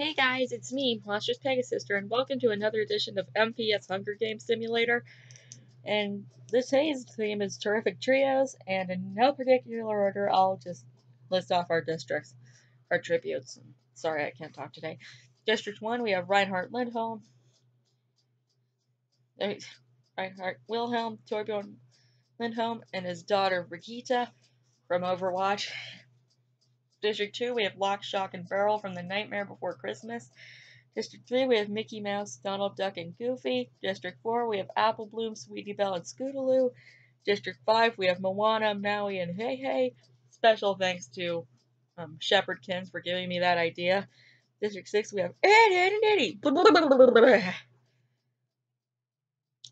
Hey guys, it's me, Monstrous Pegasister, and welcome to another edition of MPS Hunger Game Simulator. And this theme is Terrific Trios, and in no particular order, I'll just list off our districts, our tributes. Sorry, I can't talk today. District 1, we have Reinhardt Lindholm, Reinhardt Wilhelm, Torbjorn Lindholm, and his daughter Brigitte from Overwatch. District 2, we have Lock, Shock, and Barrel from The Nightmare Before Christmas. District 3, we have Mickey Mouse, Donald Duck, and Goofy. District 4, we have Apple Bloom, Sweetie Belle, and Scootaloo. District 5, we have Moana, Maui, and Hey Hey. Special thanks to um, Shepherdkins for giving me that idea. District 6, we have Eddie, Eddie, Eddie.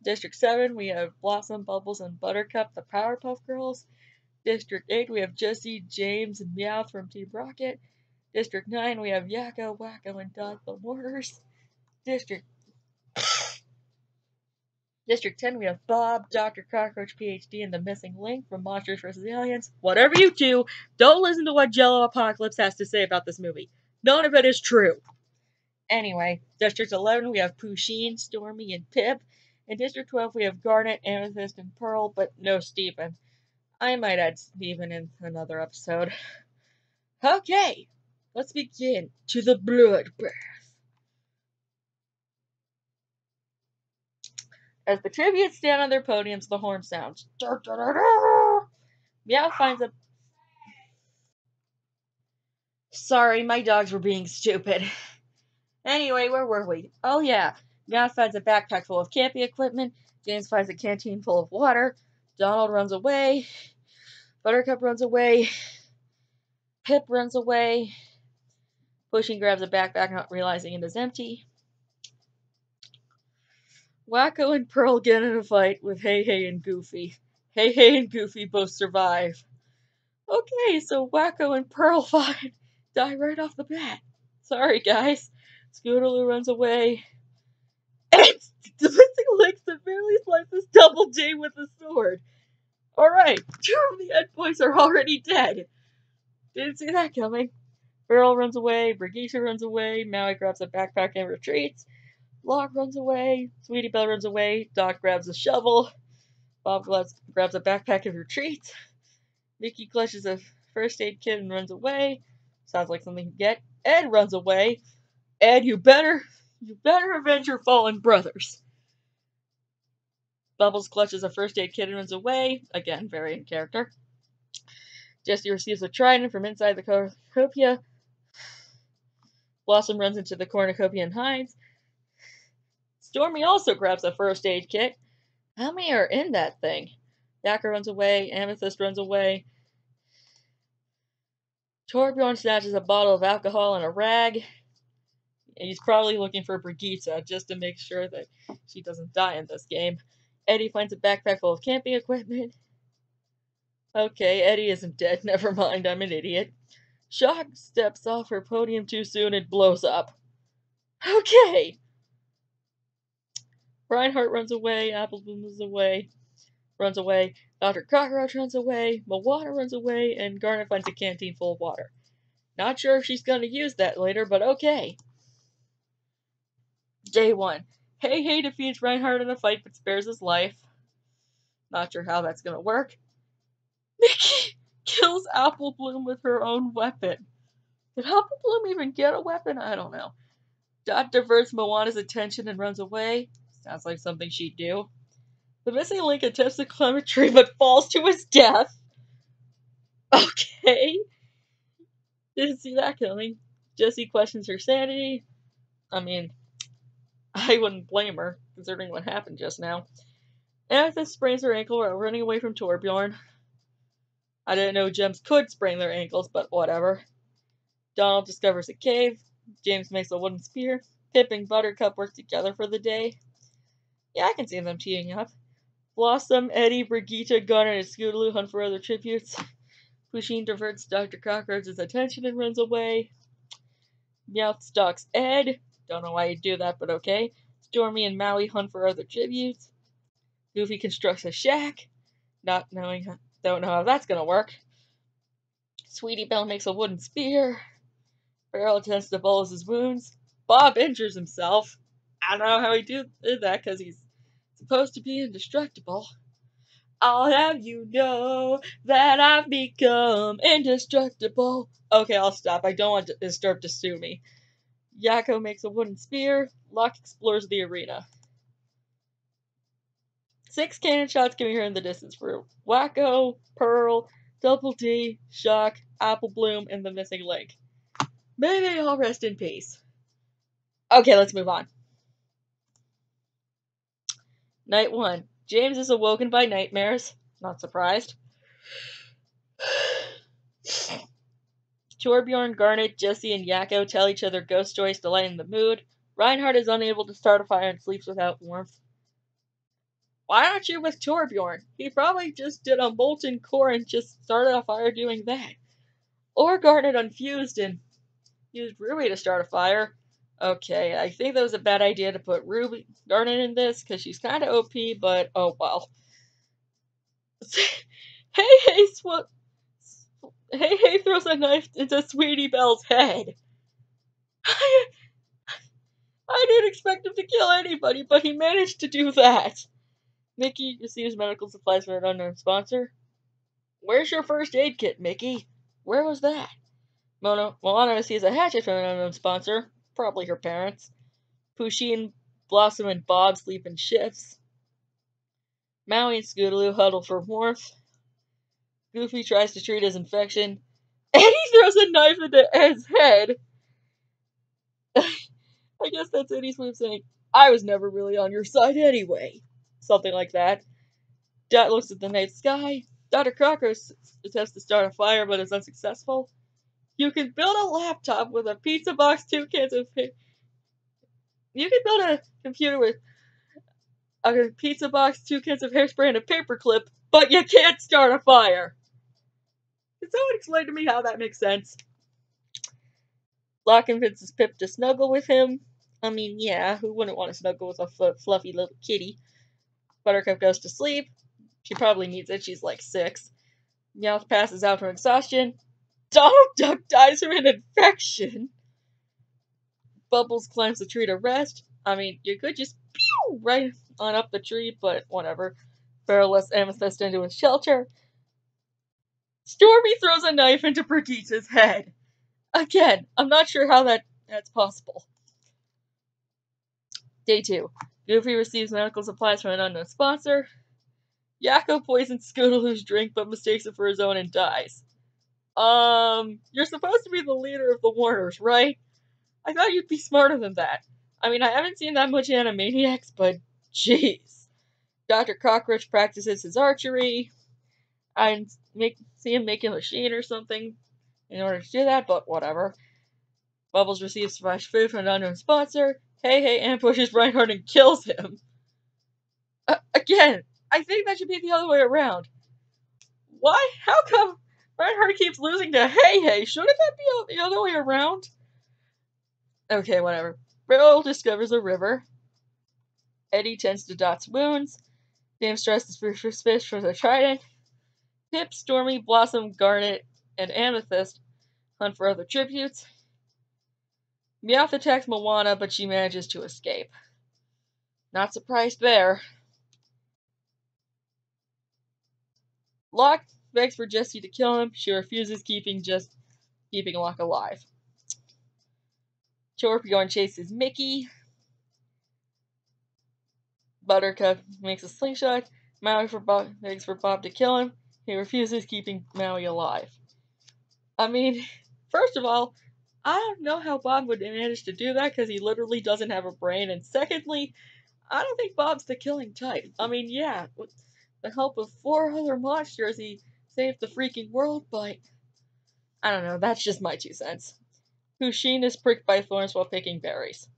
District 7, we have Blossom, Bubbles, and Buttercup, the Powerpuff Girls. District 8, we have Jessie, James, and Meowth from Team Rocket. District 9, we have Yakko, Wakko, and Dot the Warners. District District 10, we have Bob, Dr. Cockroach, PhD, and the Missing Link from Monsters vs. Aliens. Whatever you do, don't listen to what Jello Apocalypse has to say about this movie. None of it is true. Anyway, District 11, we have Pusheen, Stormy, and Pip. In District 12, we have Garnet, Amethyst, and Pearl, but no Stephen. I might add Steven in another episode. Okay, let's begin to the bloodbath. As the tributes stand on their podiums, the horn sounds. Meowth finds a. Sorry, my dogs were being stupid. Anyway, where were we? Oh, yeah. Meowth finds a backpack full of camping equipment. James finds a canteen full of water. Donald runs away. Buttercup runs away. Pip runs away. Pusheen grabs a backpack, not realizing it is empty. Wakko and Pearl get in a fight with Hey Hey and Goofy. Hey Hey and Goofy both survive. Okay, so Wakko and Pearl fight, die right off the bat. Sorry, guys. Scootaloo runs away. Missing Link severely slices Double D with a sword. Alright, two of the endpoints are already dead. Didn't see that coming. Barrel runs away, Brigitte runs away, Maui grabs a backpack and retreats. Lock runs away, Sweetie Belle runs away, Doc grabs a shovel, Bob grabs a backpack and retreats. Mickey clutches a first aid kit and runs away. Sounds like something you get. Ed runs away. Ed, you better, you better avenge your fallen brothers. Bubbles clutches a first aid kit and runs away. Again, very in character. Jesse receives a trident from inside the cornucopia. Blossom runs into the cornucopia and hides. Stormy also grabs a first aid kit. How many are in that thing? Yakko runs away. Amethyst runs away. Torbjorn snatches a bottle of alcohol and a rag. He's probably looking for Brigitte just to make sure that she doesn't die in this game. Eddy finds a backpack full of camping equipment. Okay, Eddy isn't dead. Never mind, I'm an idiot. Shock steps off her podium too soon and blows up. Okay. Reinhardt runs away, Applebloom runs away, runs away, Dr. Cockroach runs away, Moana runs away, and Garnet finds a canteen full of water. Not sure if she's going to use that later, but okay. Day 1. Hey Hey defeats Reinhardt in a fight but spares his life. Not sure how that's gonna work. Mickey kills Apple Bloom with her own weapon. Did Apple Bloom even get a weapon? I don't know. Dot diverts Moana's attention and runs away. Sounds like something she'd do. The missing link attempts to climb a tree but falls to his death. Okay. Didn't see that coming. Jessie questions her sanity. I mean, I wouldn't blame her, considering what happened just now. Amethyst sprains her ankle while running away from Torbjorn. I didn't know gems could sprain their ankles, but whatever. Donald discovers a cave. James makes a wooden spear. Pip and Buttercup work together for the day. Yeah, I can see them teaming up. Blossom, Eddy, Brigitte, Gunner, and Scootaloo hunt for other tributes. Pusheen diverts Dr. Cockroach's attention and runs away. Meowth stalks Ed. Don't know why you do that, but okay. Stormy and Maui hunt for other tributes. Goofy constructs a shack. Not knowing, don't know how that's gonna work. Sweetie Belle makes a wooden spear. Barrel attempts to bolus his wounds. Bob injures himself. I don't know how he did that because he's supposed to be indestructible. I'll have you know that I've become indestructible. Okay, I'll stop. I don't want to Disturbed to sue me. Yakko makes a wooden spear. Lock explores the arena. Six cannon shots can be heard in the distance for Wakko, Pearl, Double D, Shock, Apple Bloom, and the missing link. May they all rest in peace. Okay, let's move on. Night 1. James is awoken by nightmares. Not surprised. Torbjorn, Garnet, Jessie, and Yakko tell each other ghost stories to lighten the mood. Reinhardt is unable to start a fire and sleeps without warmth. Why aren't you with Torbjorn? He probably just did a molten core and just started a fire doing that. Or Garnet unfused and used Ruby to start a fire. Okay, I think that was a bad idea to put Ruby Garnet in this because she's kind of OP, but oh well. hey, hey, sw- Hey, hey throws a knife into Sweetie Belle's head. I, I didn't expect him to kill anybody, but he managed to do that. Mickey receives medical supplies from an unknown sponsor. Where's your first aid kit, Mickey? Where was that? Mona, Moana receives a hatchet from an unknown sponsor probably her parents. Pusheen, Blossom, and Bob sleep in shifts. Maui and Scootaloo huddle for warmth. Goofy tries to treat his infection. Eddy throws a knife into Ed's head. I guess that's Eddy's way saying, I was never really on your side anyway. Something like that. Dot looks at the night sky. Dr. Cockroach attempts to start a fire but is unsuccessful. You can build a laptop with a pizza box, two cans of. You can build a computer with a pizza box, two cans of hairspray, and a paperclip, but you can't start a fire. Can someone explain to me how that makes sense? Lock convinces Pip to snuggle with him. I mean, yeah, who wouldn't want to snuggle with a fl fluffy little kitty? Buttercup goes to sleep. She probably needs it. She's like six. Meowth passes out from exhaustion. Donald Duck dies from an infection. Bubbles climbs the tree to rest. I mean, you could just pew right on up the tree, but whatever. Barrel lets Amethyst into his shelter. Stormy throws a knife into Brigitte's head. Again, I'm not sure how that that's possible. Day 2. Goofy receives medical supplies from an unknown sponsor. Yakko poisons Scootaloo's drink but mistakes it for his own and dies. Um, you're supposed to be the leader of the Warners, right? I thought you'd be smarter than that. I mean, I haven't seen that much Animaniacs, but jeez. Dr. Cockroach practices his archery. I make see him making a machine or something in order to do that, but whatever. Bubbles receives fresh food from an unknown sponsor. Hey Hey ambushes Reinhardt and kills him. Uh, again, I think that should be the other way around. Why? How come Reinhardt keeps losing to Hey Hey. Shouldn't that be the other way around? Okay, whatever. Bill discovers a river. Eddie tends to Dot's wounds. James stresses for fish for the trident. Pip, Stormy, Blossom, Garnet, and Amethyst hunt for other tributes. Meowth attacks Moana, but she manages to escape. Not surprised there. Lock begs for Jessie to kill him. She refuses, keeping just keeping Lock alive. Torbjorn chases Mickey. Buttercup makes a slingshot. For Bob, begs for Bob to kill him. He refuses, keeping Maui alive. I mean, first of all, I don't know how Bob would manage to do that because he literally doesn't have a brain. And secondly, I don't think Bob's the killing type. I mean, yeah, with the help of four other monsters, he saved the freaking world, but I don't know, that's just my two cents. Pusheen is pricked by thorns while picking berries.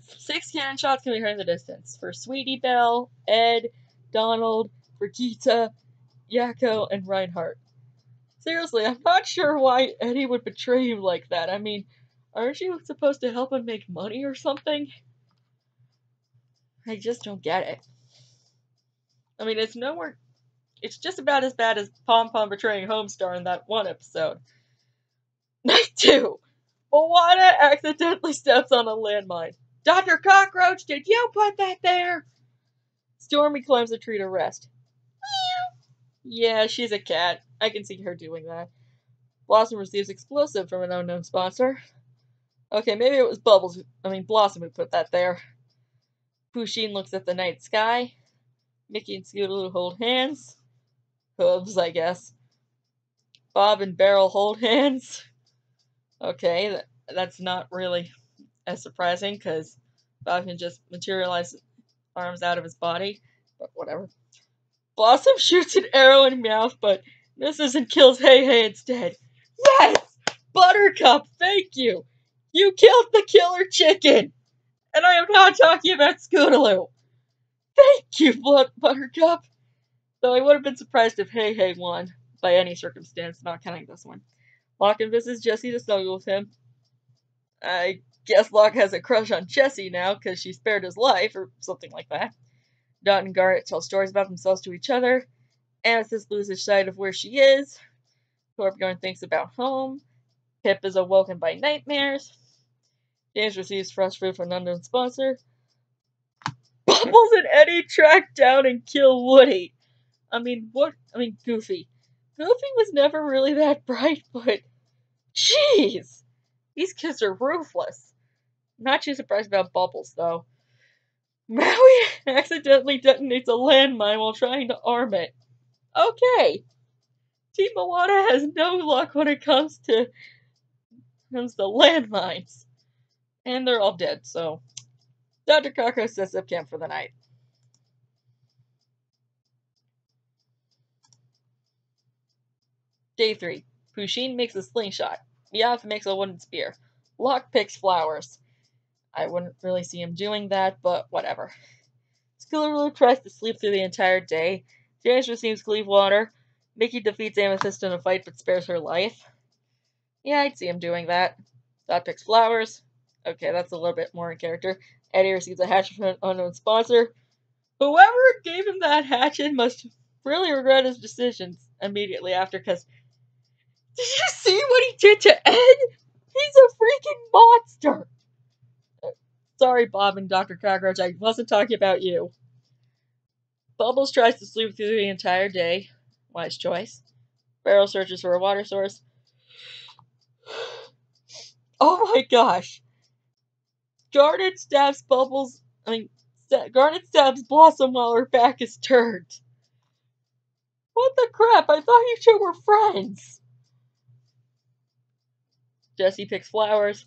Six cannon shots can be heard in the distance for Sweetie Belle, Ed, Donald, Brigitte, Yakko, and Reinhardt. Seriously, I'm not sure why Eddy would betray you like that. I mean, aren't you supposed to help him make money or something? I just don't get it. I mean, it's nowhere. It's just about as bad as Pom Pom betraying Homestar in that one episode. Night 2. Moana accidentally steps on a landmine. Dr. Cockroach, did you put that there? Stormy climbs a tree to rest. Yeah, she's a cat. I can see her doing that. Blossom receives explosive from an unknown sponsor. Okay, maybe it was Bubbles. I mean, Blossom who put that there. Pusheen looks at the night sky. Mickey and Scootaloo hold hands. Hooves, I guess. Bob and Barrel hold hands. Okay, that, that's not really as surprising because Bob can just materialize arms out of his body, but whatever. Blossom shoots an arrow in mouth, but misses and kills Hey Hey instead. Yes! Buttercup, thank you! You killed the killer chicken! And I am not talking about Scootaloo! Thank you, Blood Buttercup! Though I would have been surprised if Hey Hey won, by any circumstance, not counting this one. Lock convinces Jessie to snuggle with him. I guess Lock has a crush on Jessie now because she spared his life, or something like that. Dot and Garnet tell stories about themselves to each other. Amethyst loses sight of where she is. Torbjorn thinks about home. Pip is awoken by nightmares. James receives fresh food from an unknown sponsor. Bubbles and Eddy track down and kill Woody. I mean, what? I mean, Goofy. Goofy was never really that bright, but jeez, these kids are ruthless. Not too surprised about Bubbles, though. Maui accidentally detonates a landmine while trying to arm it. Okay. Team Moana has no luck when it comes to comes to landmines. And they're all dead, so Dr. Cockroach sets up camp for the night. Day 3. Pusheen makes a slingshot. Meowth makes a wooden spear. Lock picks flowers. I wouldn't really see him doing that, but whatever. Scootaloo tries to sleep through the entire day. James receives Cleve Water. Mickey defeats Amethyst in a fight but spares her life. Yeah, I'd see him doing that. Dot picks flowers. Okay, that's a little bit more in character. Eddy receives a hatchet from an unknown sponsor. Whoever gave him that hatchet must really regret his decisions immediately after, because did you see what he did to Ed? He's a freaking monster! Sorry, Bob and Dr. Cockroach, I wasn't talking about you. Bubbles tries to sleep through the entire day. Wise choice. Barrel searches for a water source. Oh my gosh. Garnet stabs Bubbles. I mean, Garnet stabs Blossom while her back is turned. What the crap? I thought you two were friends. Jessie picks flowers.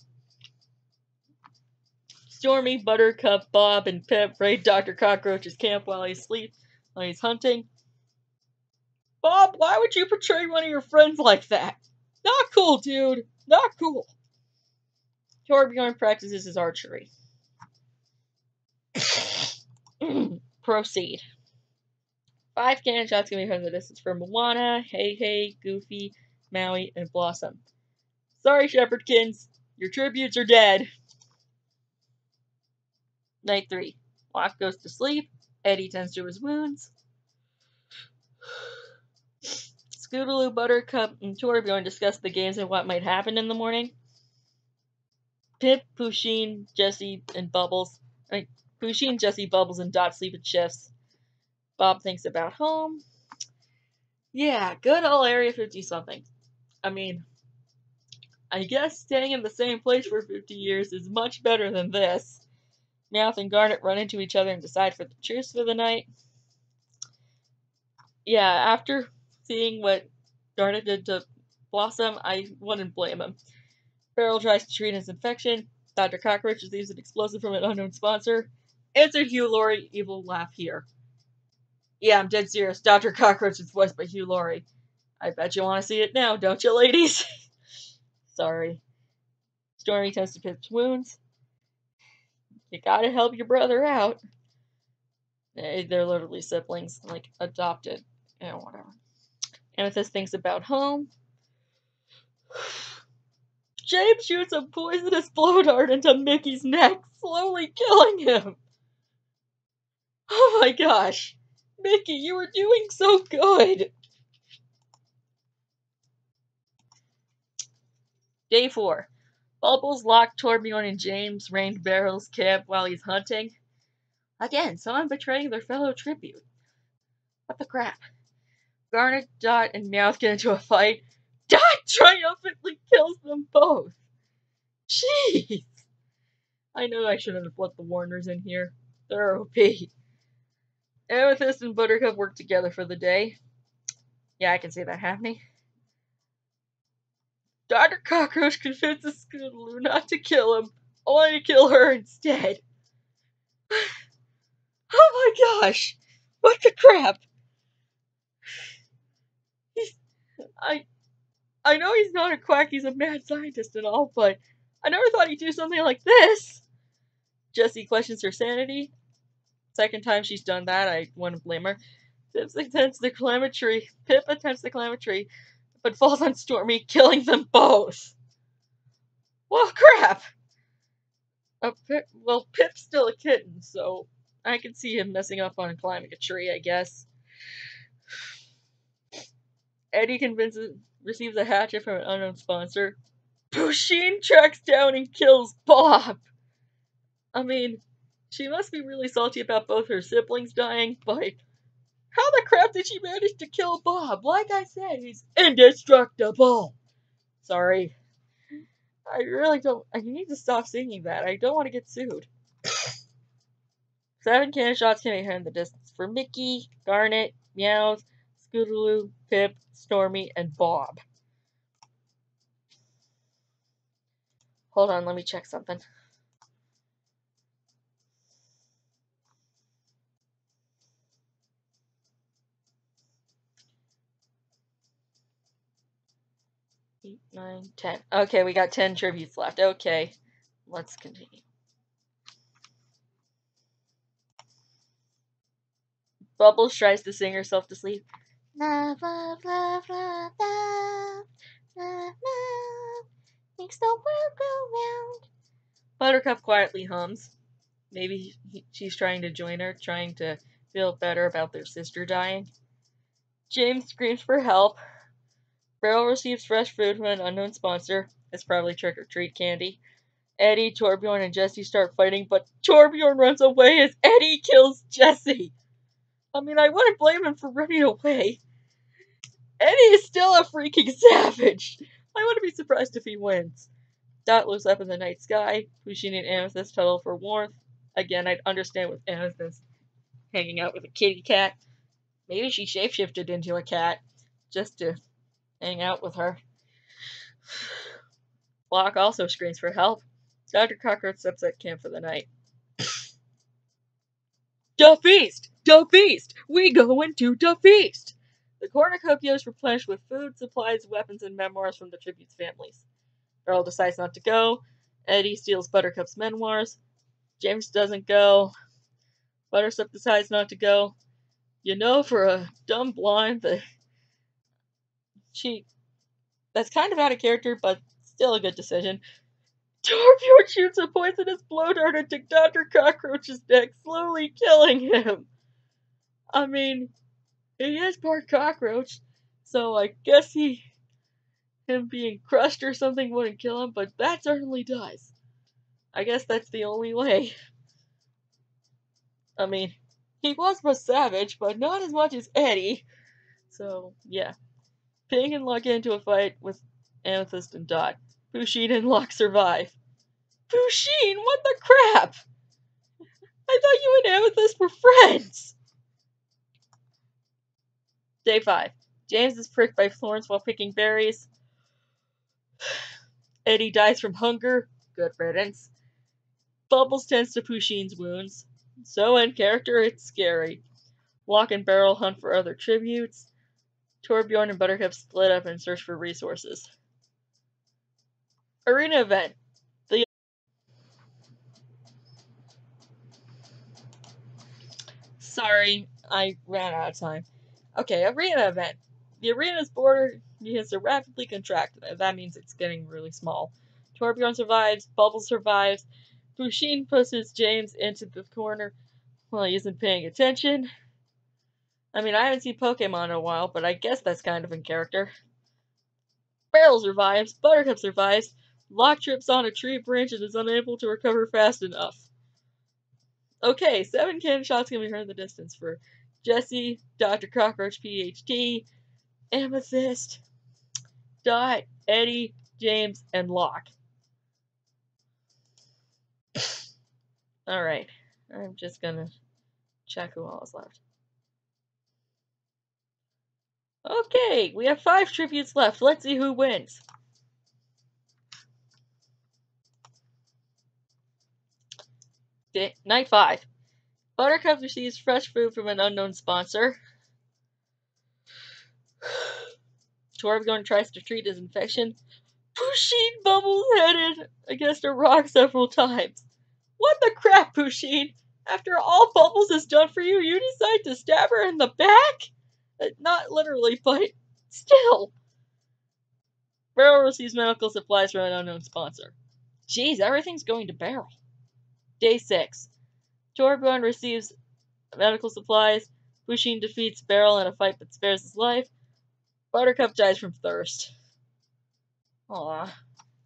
Stormy, Buttercup, Bob, and Pip raid Dr. Cockroach's camp while he's asleep, while he's hunting. Bob, why would you betray one of your friends like that? Not cool, dude. Not cool. Torbjorn practices his archery. Proceed. Five cannon shots can be heard the distance for Moana, Hey Hey, Goofy, Maui, and Blossom. Sorry, Shepherdkins. Your tributes are dead. Night 3. Lock goes to sleep. Eddie tends to his wounds. Scootaloo, Buttercup, and Torbjorn discuss the games and what might happen in the morning. Pip, Pusheen, Jessie, and Bubbles. I mean, Pusheen, Jessie, Bubbles, and Dot sleep at shifts. Bob thinks about home. Yeah, good old Area 50 something. I mean, I guess staying in the same place for 50 years is much better than this. Meowth and Garnet run into each other and decide for the truce for the night. Yeah, after seeing what Garnet did to Blossom, I wouldn't blame him. Barrel tries to treat his infection. Dr. Cockroach receives an explosive from an unknown sponsor. Answer Hugh Laurie, evil laugh here. Yeah, I'm dead serious. Dr. Cockroach is voiced by Hugh Laurie. I bet you want to see it now, don't you, ladies? Sorry. Stormy tends to Pip's wounds. You gotta help your brother out. They're literally siblings, like adopted. Yeah, whatever. Amethyst thinks about home. James shoots a poisonous blow dart into Mickey's neck, slowly killing him. Oh my gosh. Mickey, you were doing so good! Day 4. Bubbles locked Torbjorn and James rained Barrel's camp while he's hunting. Again, someone betraying their fellow tribute. What the crap? Garnet, Dot, and Meowth get into a fight. Dot triumphantly kills them both! Jeez! I know I shouldn't have let the Warners in here. They're OP. Amethyst and Buttercup work together for the day. Yeah, I can see that happening. Dr. Cockroach convinces Scootaloo not to kill him, only to kill her instead. oh my gosh! What the crap? I, I know he's not a quack, he's a mad scientist and all, but I never thought he'd do something like this. Jessie questions her sanity. Second time she's done that, I wouldn't blame her. Pip attempts the calamitry. Pip attempts the calamitry, but falls on Stormy, killing them both. Well, crap! Pip, well, Pip's still a kitten, so I can see him messing up on climbing a tree, I guess. Eddy convinces, receives a hatchet from an unknown sponsor. Pusheen tracks down and kills Bob! I mean, she must be really salty about both her siblings dying, but how the crap did she manage to kill Bob? Like I said, he's indestructible. Sorry. I really don't. I need to stop singing that. I don't want to get sued. Seven cannon shots can be heard in the distance for Mickey, Garnet, Meowth, Scootaloo, Pip, Stormy, and Bob. Hold on, let me check something. Nine, ten. Okay, we got ten tributes left. Okay, let's continue. Bubbles tries to sing herself to sleep. Love, love, love, love, love, love, love, makes the world go round. Buttercup quietly hums. Maybe he, she's trying to join her, trying to feel better about their sister dying. James screams for help. Barrel receives fresh food from an unknown sponsor. It's probably trick or treat candy. Eddy, Torbjorn, and Jessie start fighting, but Torbjorn runs away as Eddy kills Jessie. I mean, I wouldn't blame him for running away. Eddy is still a freaking savage. I wouldn't be surprised if he wins. Dot looks up in the night sky. Pusheen and Amethyst huddle for warmth. Again, I'd understand with Amethyst hanging out with a kitty cat. Maybe she shapeshifted into a cat just to hang out with her. Flock also screams for help. Dr. Cockroach steps at camp for the night. Da feast! Da feast! We go into da feast! The cornucopia is replenished with food, supplies, weapons, and memoirs from the tribute's families. Earl decides not to go. Eddie steals Buttercup's memoirs. James doesn't go. Buttercup decides not to go. You know, for a dumb blonde, the she that's kind of out of character, but still a good decision. Torbjorn shoots a poisonous blow dart into Dr. Cockroach's neck, slowly killing him. I mean, he is part cockroach, so I guess he him being crushed or something wouldn't kill him, but that certainly does. I guess that's the only way. I mean, he was a savage, but not as much as Eddy. So, yeah. Ping and Luck into a fight with Amethyst and Dot. Pusheen and Lock survive. Pusheen, what the crap? I thought you and Amethyst were friends. Day 5. James is pricked by Florence while picking berries. Eddy dies from hunger. Good riddance. Bubbles tends to Pusheen's wounds. So in character, it's scary. Lock and Barrel hunt for other tributes. Torbjorn and Buttercup split up and search for resources. Arena event. The Sorry, I ran out of time. Okay, arena event. The arena's border begins to rapidly contract. That means it's getting really small. Torbjorn survives, Bubble survives. Pusheen pushes James into the corner while he isn't paying attention. I mean, I haven't seen Pokemon in a while, but I guess that's kind of in character. Barrel survives, Buttercup survives, Lock trips on a tree branch and is unable to recover fast enough. Okay, seven cannon shots can be heard in the distance for Jessie, Dr. Cockroach PhD, Amethyst, Dot, Eddy, James, and Lock. Alright, I'm just gonna check who all is left. Okay, we have five tributes left. Let's see who wins. Night 5. Buttercup receives fresh food from an unknown sponsor. Torbjorn tries to treat his infection. Pusheen bubbles headed against a rock several times. What the crap, Pusheen? After all Bubbles has done for you, you decide to stab her in the back? Not literally, but still. Barrel receives medical supplies from an unknown sponsor. Jeez, everything's going to Barrel. Day 6. Torbjorn receives medical supplies. Pusheen defeats Barrel in a fight but spares his life. Buttercup dies from thirst. Aw,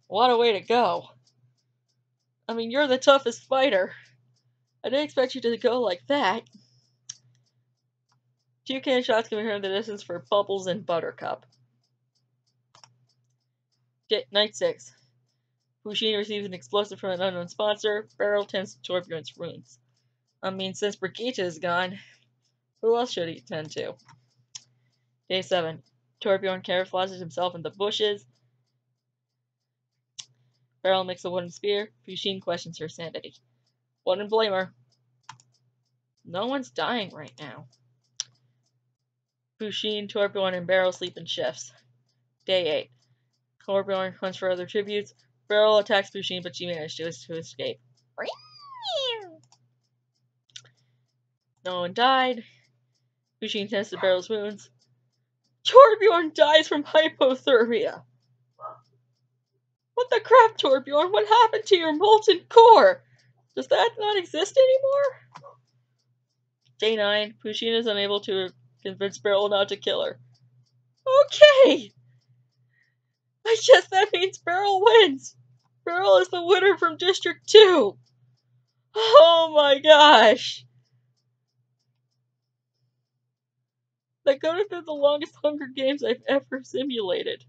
what a way to go. I mean, you're the toughest fighter. I didn't expect you to go like that. Two can shots can be heard in the distance for Bubbles and Buttercup. Night 6. Pusheen receives an explosive from an unknown sponsor. Barrel tends to Torbjorn's ruins. I mean, since Brigitte is gone, who else should he tend to? Day 7. Torbjorn camouflages himself in the bushes. Barrel makes a wooden spear. Pusheen questions her sanity. Wouldn't blame her. No one's dying right now. Pusheen, Torbjorn, and Barrel sleep in shifts. Day 8. Torbjorn hunts for other tributes. Barrel attacks Pusheen, but she manages to escape. No one died. Pusheen tends to Barrel's wounds. Torbjorn dies from hypothermia. What the crap, Torbjorn? What happened to your molten core? Does that not exist anymore? Day 9. Pusheen is unable to convince Barrel not to kill her. Okay! I guess that means Barrel wins! Barrel is the winner from District 2! Oh my gosh! That could have been the longest Hunger Games I've ever simulated.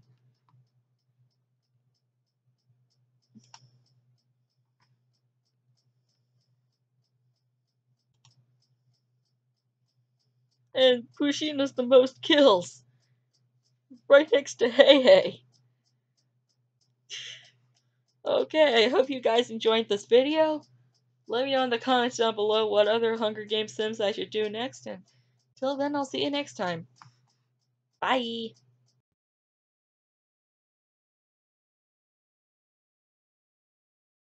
And Pusheen has the most kills. Right next to Hey Hey. Okay, I hope you guys enjoyed this video. Let me know in the comments down below what other Hunger Games sims I should do next, and till then, I'll see you next time. Bye!